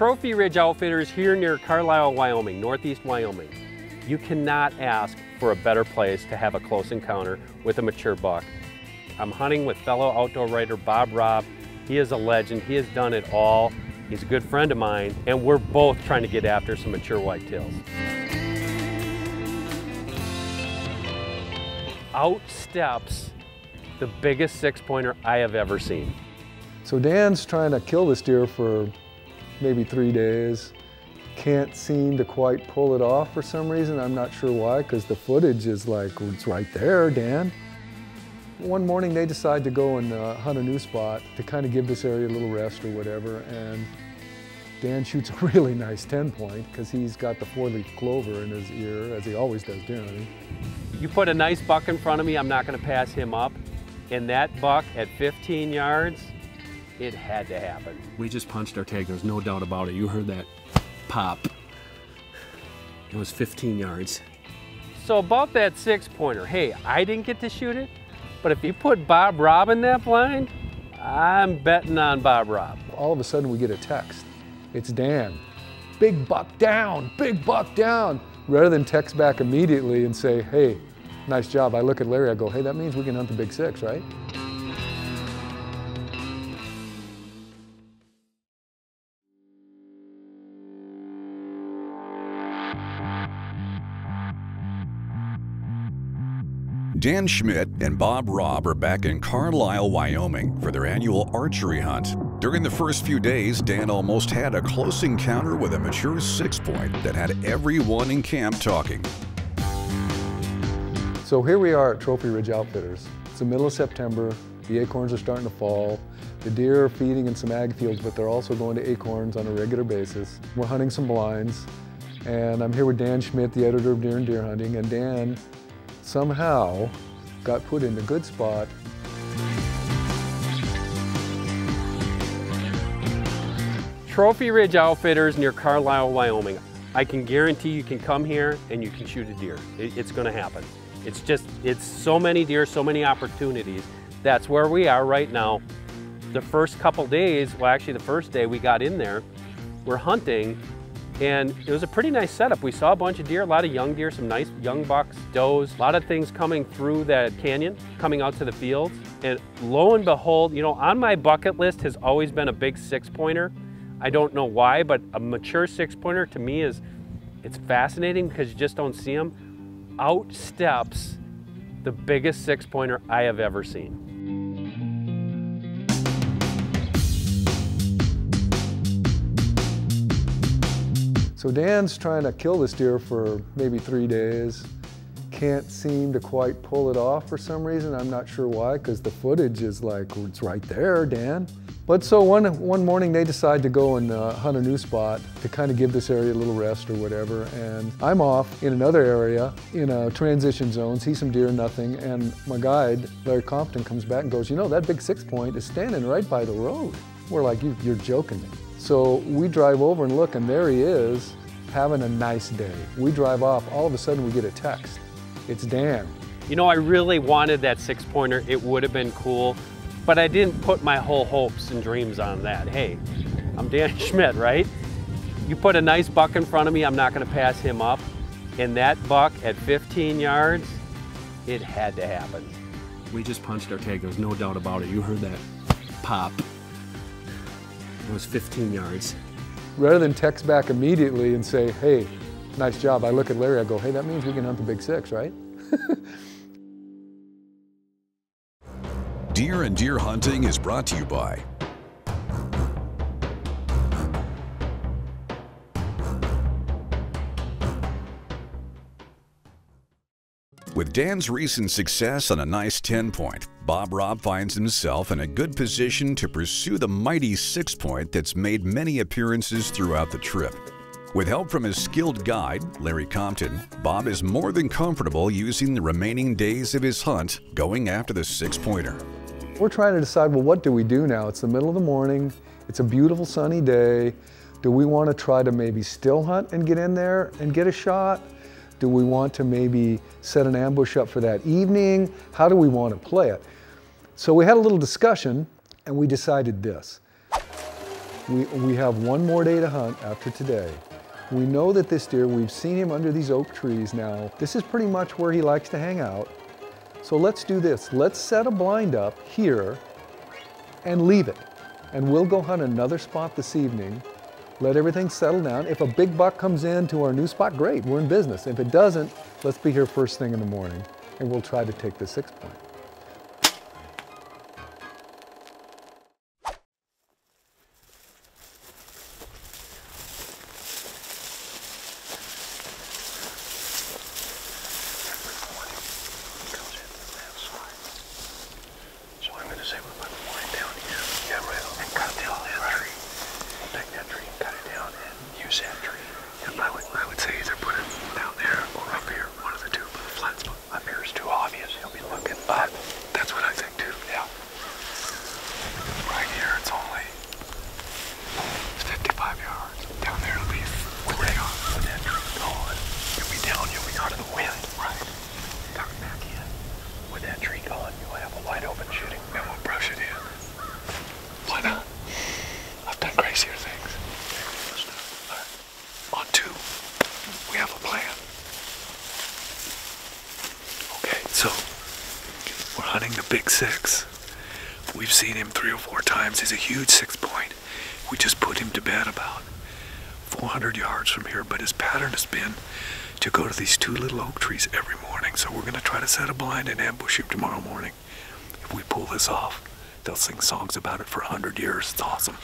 Trophy Ridge Outfitters here near Carlile, Wyoming, northeast Wyoming. You cannot ask for a better place to have a close encounter with a mature buck. I'm hunting with fellow outdoor writer Bob Robb. He is a legend, he has done it all. He's a good friend of mine, and we're both trying to get after some mature whitetails. Out steps the biggest six pointer I have ever seen. So Dan's trying to kill this deer for maybe three days. Can't seem to quite pull it off for some reason. I'm not sure why, because the footage is like, it's right there, Dan. One morning they decide to go and uh, hunt a new spot to kind of give this area a little rest or whatever. And Dan shoots a really nice 10 point because he's got the four leaf clover in his ear, as he always does hunting. You put a nice buck in front of me, I'm not gonna pass him up. And that buck at 15 yards, it had to happen. We just punched our tag, there's no doubt about it. You heard that pop. It was 15 yards. So about that six pointer, hey, I didn't get to shoot it, but if you put Bob Robb in that blind, I'm betting on Bob Robb. All of a sudden we get a text. It's Dan. Big buck down, big buck down. Rather than text back immediately and say, hey, nice job. I look at Larry, I go, hey, that means we can hunt the big six, right? Dan Schmidt and Bob Robb are back in Carlile, Wyoming for their annual archery hunt. During the first few days, Dan almost had a close encounter with a mature six point that had everyone in camp talking. So here we are at Trophy Ridge Outfitters. It's the middle of September. The acorns are starting to fall. The deer are feeding in some ag fields, but they're also going to acorns on a regular basis. We're hunting some blinds, and I'm here with Dan Schmidt, the editor of Deer and Deer Hunting, and Dan somehow got put in a good spot. Trophy Ridge Outfitters near Carlile, Wyoming. I can guarantee you can come here and you can shoot a deer. It, it's gonna happen. It's just, it's so many deer, so many opportunities. That's where we are right now. The first couple days, well actually the first day we got in there, we're hunting and it was a pretty nice setup. We saw a bunch of deer, a lot of young deer, some nice young bucks, does, a lot of things coming through that canyon, coming out to the fields. And lo and behold, you know, on my bucket list has always been a big six pointer. I don't know why, but a mature six pointer to me is, it's fascinating because you just don't see them. Outsteps the biggest six pointer I have ever seen. So Dan's trying to kill this deer for maybe three days. Can't seem to quite pull it off for some reason. I'm not sure why, because the footage is like, it's right there, Dan. But so one, one morning they decide to go and uh, hunt a new spot to kind of give this area a little rest or whatever. And I'm off in another area in a transition zone, see some deer, nothing. And my guide, Larry Compton, comes back and goes, you know, that big six point is standing right by the road. We're like, you, you're joking me. So we drive over and look, and there he is, having a nice day. We drive off, all of a sudden we get a text. It's Dan. You know, I really wanted that six pointer. It would have been cool, but I didn't put my whole hopes and dreams on that. Hey, I'm Dan Schmidt, right? You put a nice buck in front of me, I'm not gonna pass him up. And that buck at 15 yards, it had to happen. We just punched our tag, there's no doubt about it. You heard that pop. It was 15 yards. Rather than text back immediately and say, hey, nice job, I look at Larry, I go, hey, that means we can hunt the big six, right? Deer and Deer Hunting is brought to you by With Dan's recent success on a nice 10 point, Bob Robb finds himself in a good position to pursue the mighty 6 point that's made many appearances throughout the trip. With help from his skilled guide, Larry Compton, Bob is more than comfortable using the remaining days of his hunt going after the six pointer. We're trying to decide, well, what do we do now? It's the middle of the morning, it's a beautiful sunny day. Do we want to try to maybe still hunt and get in there and get a shot? Do we want to maybe set an ambush up for that evening? How do we want to play it? So we had a little discussion and we decided this. We, we have one more day to hunt after today. We know that this deer, we've seen him under these oak trees now. This is pretty much where he likes to hang out. So let's do this. Let's set a blind up here and leave it. And we'll go hunt another spot this evening, let everything settle down. If a big buck comes in to our new spot, great, we're in business. If it doesn't, let's be here first thing in the morning and we'll try to take the six point. So I'm gonna say we put the line down here. Yeah, right. And cut down that tree. We'll take that tree and cut it down and use that tree. Yeah, I would, I would say either put it down there or up here, one of the two. But the flat spot up here is too obvious. He'll be looking up. That's what I think too. Yeah. Right here, it's only 55 yards. Down there, it'll be 40 yards. When that tree gone, you'll be down. You'll be out of the wind. Right. Coming back in. With that tree gone, you'll have a wide open shooting. And we'll brush it in. Why not? I've done crazier things. Let's do it. All right. On two, we have a plan. Okay, so we're hunting the big six. We've seen him three or four times. He's a huge six point. We just put him to bed about 400 yards from here, but his pattern has been to go to these two little oak trees every morning. So we're going to try to set a blind and ambush him tomorrow morning. If we pull this off, they'll sing songs about it for 100 years. It's awesome.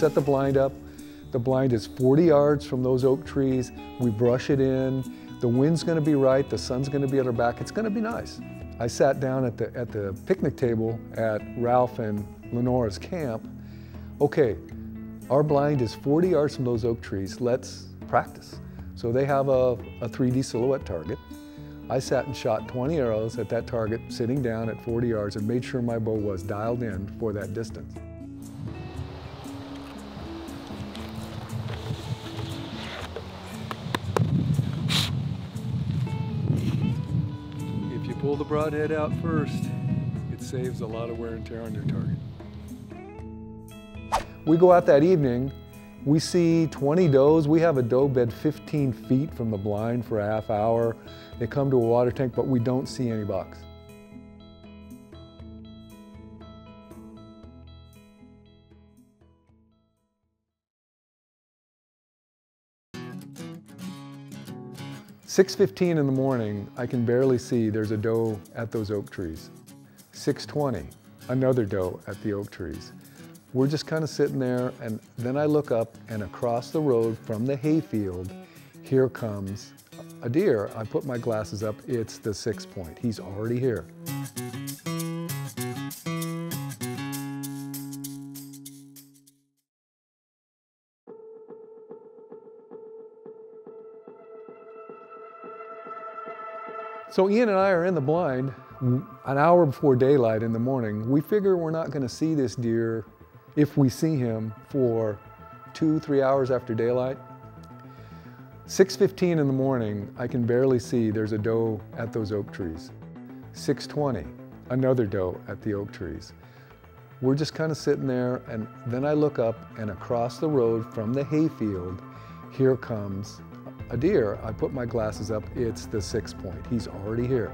Set the blind up. The blind is 40 yards from those oak trees. We brush it in. The wind's gonna be right, the sun's gonna be at our back. It's gonna be nice. I sat down at the, at the picnic table at Ralph and Lenora's camp. Okay, our blind is 40 yards from those oak trees. Let's practice. So they have a, a 3D silhouette target. I sat and shot 20 arrows at that target, sitting down at 40 yards and made sure my bow was dialed in for that distance. The broadhead out first, it saves a lot of wear and tear on your target. We go out that evening, we see 20 does. We have a doe bed 15 feet from the blind for a half hour. They come to a water tank, but we don't see any bucks. Six fifteen in the morning, I can barely see there's a doe at those oak trees. 620, another doe at the oak trees. We're just kind of sitting there, and then I look up, and across the road from the hayfield, here comes a deer. I put my glasses up, it's the six point. He's already here. So Ian and I are in the blind an hour before daylight in the morning. We figure we're not going to see this deer if we see him for two, three hours after daylight. 6.15 in the morning, I can barely see there's a doe at those oak trees. 6.20, another doe at the oak trees. We're just kind of sitting there, and then I look up, and across the road from the hayfield, here comes a deer. I put my glasses up, it's the six point. He's already here.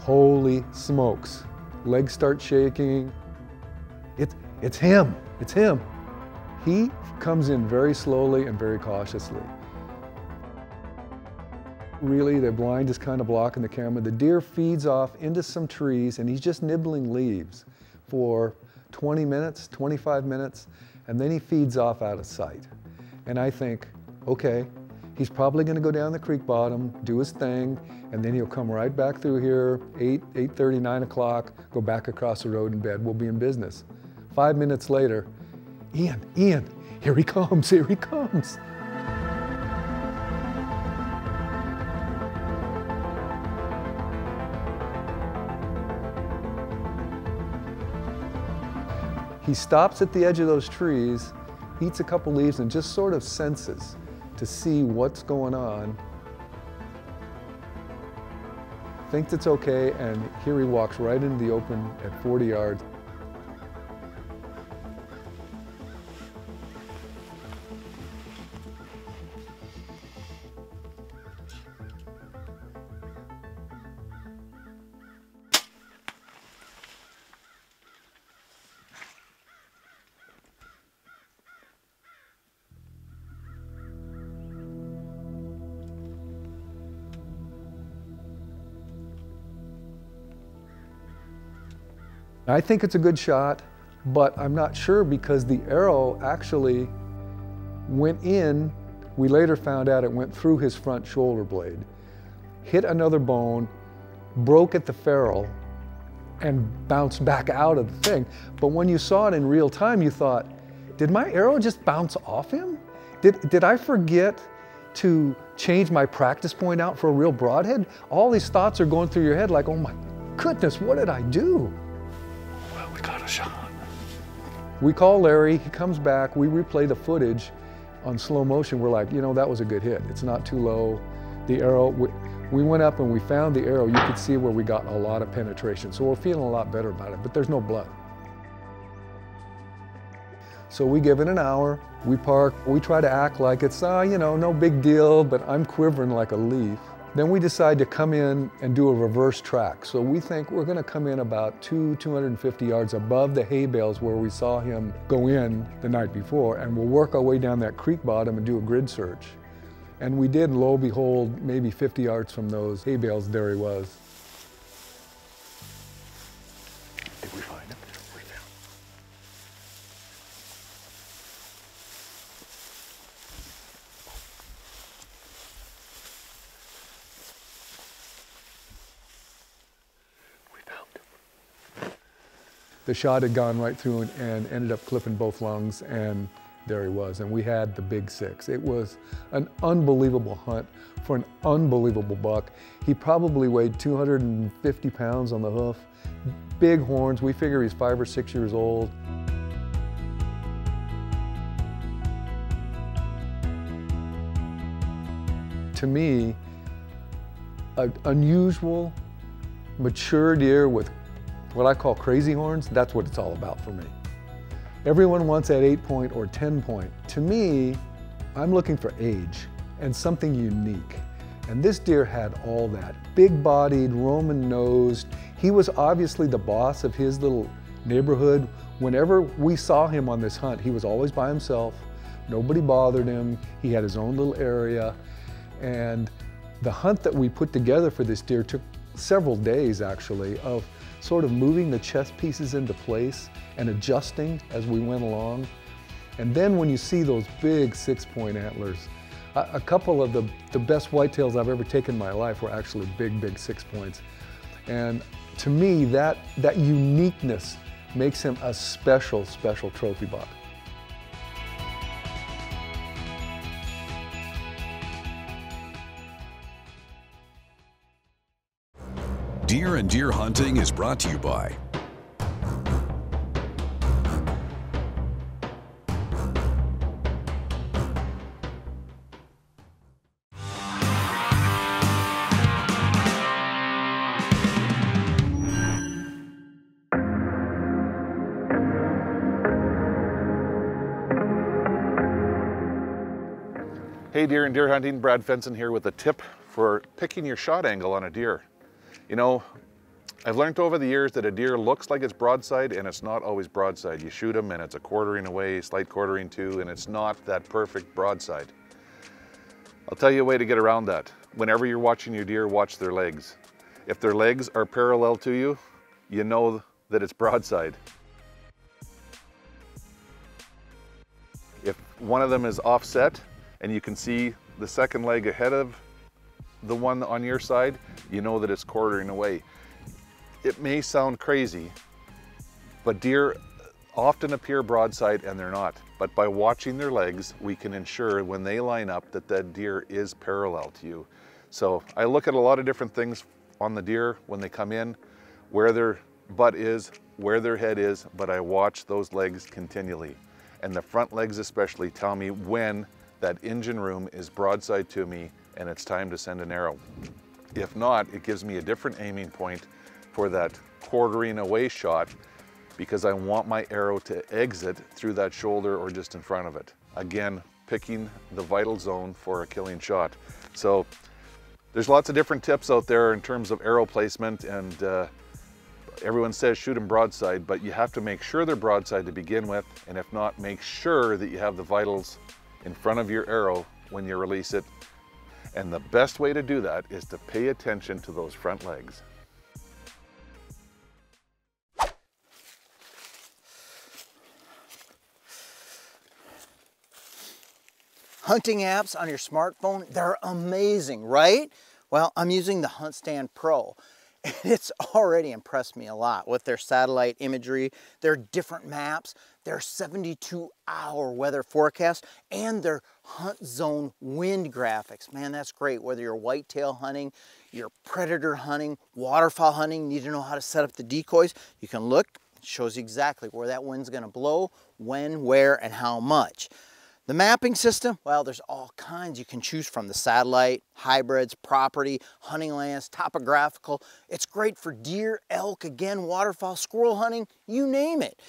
Holy smokes. Legs start shaking. It's, it's him, it's him. He comes in very slowly and very cautiously. Really, the blind is kind of blocking the camera. The deer feeds off into some trees and he's just nibbling leaves for 20 minutes, 25 minutes, and then he feeds off out of sight. And I think, okay, he's probably gonna go down the creek bottom, do his thing, and then he'll come right back through here, 8, 8.30, 9 o'clock, go back across the road in bed, we'll be in business. Five minutes later, Ian, Ian, here he comes, here he comes. He stops at the edge of those trees, eats a couple leaves, and just sort of senses to see what's going on. Thinks it's okay, and here he walks right into the open at 40 yards. I think it's a good shot, but I'm not sure because the arrow actually went in. We later found out it went through his front shoulder blade, hit another bone, broke at the ferrule, and bounced back out of the thing. But when you saw it in real time, you thought, did my arrow just bounce off him? Did, did I forget to change my practice point out for a real broadhead? All these thoughts are going through your head like, oh my goodness, what did I do? Got a shot. We call Larry, he comes back, we replay the footage on slow motion. We're like, you know, that was a good hit. It's not too low. The arrow, we, we went up and we found the arrow. You could see where we got a lot of penetration. So we're feeling a lot better about it, but there's no blood. So we give it an hour, we park, we try to act like it's, uh, you know, no big deal, but I'm quivering like a leaf. Then we decide to come in and do a reverse track. So we think we're gonna come in about two, 250 yards above the hay bales where we saw him go in the night before, and we'll work our way down that creek bottom and do a grid search. And we did, lo and behold, maybe 50 yards from those hay bales, there he was. Did we find him? We found We found him. The shot had gone right through and, and ended up clipping both lungs, and there he was. And we had the big six. It was an unbelievable hunt for an unbelievable buck. He probably weighed 250 pounds on the hoof, big horns. We figure he's five or six years old. To me, an unusual, mature deer with what I call crazy horns, that's what it's all about for me. Everyone wants that eight point or 10 point. To me, I'm looking for age and something unique. And this deer had all that. Big bodied, Roman nosed. He was obviously the boss of his little neighborhood. Whenever we saw him on this hunt, he was always by himself. Nobody bothered him. He had his own little area. And the hunt that we put together for this deer took several days actually of sort of moving the chest pieces into place and adjusting as we went along. And then when you see those big six point antlers, a, a couple of the, the best whitetails I've ever taken in my life were actually big, big six points. And to me, that, that uniqueness makes him a special, special trophy buck. Deer and Deer Hunting is brought to you by Hey deer and deer hunting, Brad Fenson here with a tip for picking your shot angle on a deer. You know, I've learned over the years that a deer looks like it's broadside and it's not always broadside. You shoot them and it's a quartering away, slight quartering to, and it's not that perfect broadside. I'll tell you a way to get around that. Whenever you're watching your deer, watch their legs. If their legs are parallel to you, you know that it's broadside. If one of them is offset and you can see the second leg ahead of the one on your side, you know that it's quartering away. It may sound crazy, but deer often appear broadside and they're not. But by watching their legs, we can ensure when they line up that that deer is parallel to you. So I look at a lot of different things on the deer when they come in, where their butt is, where their head is, but I watch those legs continually. And the front legs especially tell me when that engine room is broadside to me and it's time to send an arrow. If not, it gives me a different aiming point for that quartering away shot because I want my arrow to exit through that shoulder or just in front of it. Again, picking the vital zone for a killing shot. So there's lots of different tips out there in terms of arrow placement and uh, everyone says shoot them broadside, but you have to make sure they're broadside to begin with. And if not, make sure that you have the vitals in front of your arrow when you release it. And the best way to do that is to pay attention to those front legs. hunting apps on your smartphone, they're amazing, right? Well, I'm using the HuntStand Pro and it's already impressed me a lot with their satellite imagery, their different maps, their 72 hour weather forecast, and their hunt zone wind graphics. Man, that's great. Whether you're whitetail hunting, you're predator hunting, waterfowl hunting, need to know how to set up the decoys, you can look, it shows you exactly where that wind's gonna blow, when, where, and how much. The mapping system, well, there's all kinds you can choose from. The satellite, hybrids, property, hunting lands, topographical. It's great for deer, elk, again, waterfowl, squirrel hunting, you name it.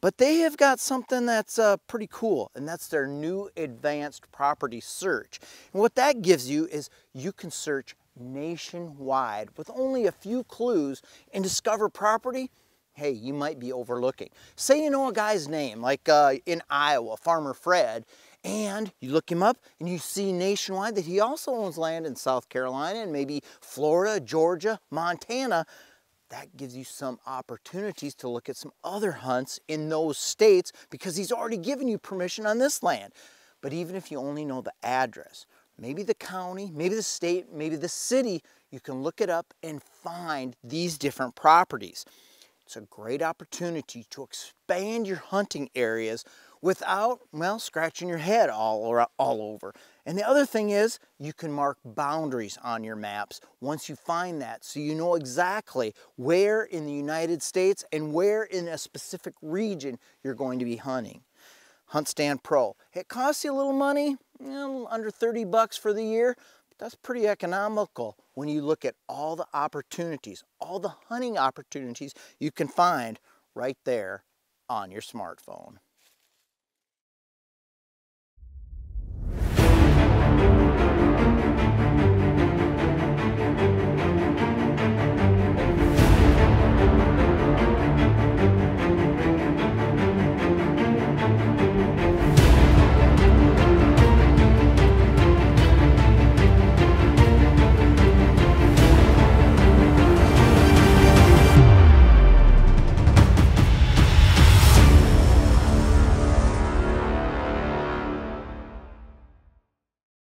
But they have got something that's uh, pretty cool, and that's their new advanced property search. And what that gives you is you can search nationwide with only a few clues and discover property hey, you might be overlooking. Say you know a guy's name, like uh, in Iowa, Farmer Fred, and you look him up and you see nationwide that he also owns land in South Carolina and maybe Florida, Georgia, Montana. That gives you some opportunities to look at some other hunts in those states because he's already given you permission on this land. But even if you only know the address, maybe the county, maybe the state, maybe the city, you can look it up and find these different properties. It's a great opportunity to expand your hunting areas without, well, scratching your head all, all over. And the other thing is you can mark boundaries on your maps once you find that so you know exactly where in the United States and where in a specific region you're going to be hunting. HuntStand Pro. It costs you a little money, eh, you know, under 30 bucks for the year, that's pretty economical when you look at all the opportunities, all the hunting opportunities you can find right there on your smartphone.